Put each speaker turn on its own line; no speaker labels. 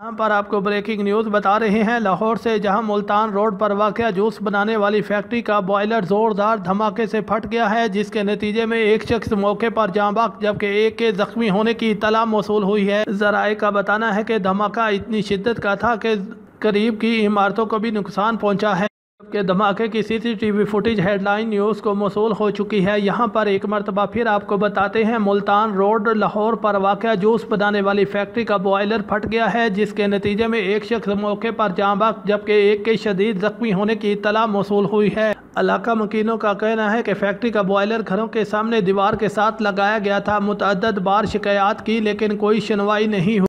यहाँ पर आपको ब्रेकिंग न्यूज़ बता रहे हैं, लाहौर से जहाँ मुल्तान रोड पर वाक़ जूस बनाने वाली फैक्ट्री का बॉयलर ज़ोरदार धमाके से फट गया है, जिसके नतीजे में एक शख्स मौके पर बाग, जबकि एक के ज़ख्मी होने की इतला मौसू हुई है। जराए का बताना है कि धमाका इतनी शिद्दत का था कि करीब की इमारतों को भी नुकसान पहुँचा है। के धमाके की सीसीटीवी फुटेज हेडलाइन न्यूज़ को मौसू हो चुकी है। यहाँ पर एक मरतबा फिर आपको बताते हैं। मुल्तान रोड, लाहौर पर वाक़ जूस बनाने वाली फैक्ट्री का बॉयलर फट गया है, जिसके नतीजे में एक शख्स मौके पर जाँबाक जबकि एक के शदीद जख्मी होने की इतला मौसू हुई है। इलाका मकीनों का कहना है कि फैक्ट्री का बॉयलर घरों के सामने दीवार के साथ लगाया गया था। मुतद बार शिकायत की, लेकिन कोई सुनवाई नहीं हुई।